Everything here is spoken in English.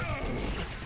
Go!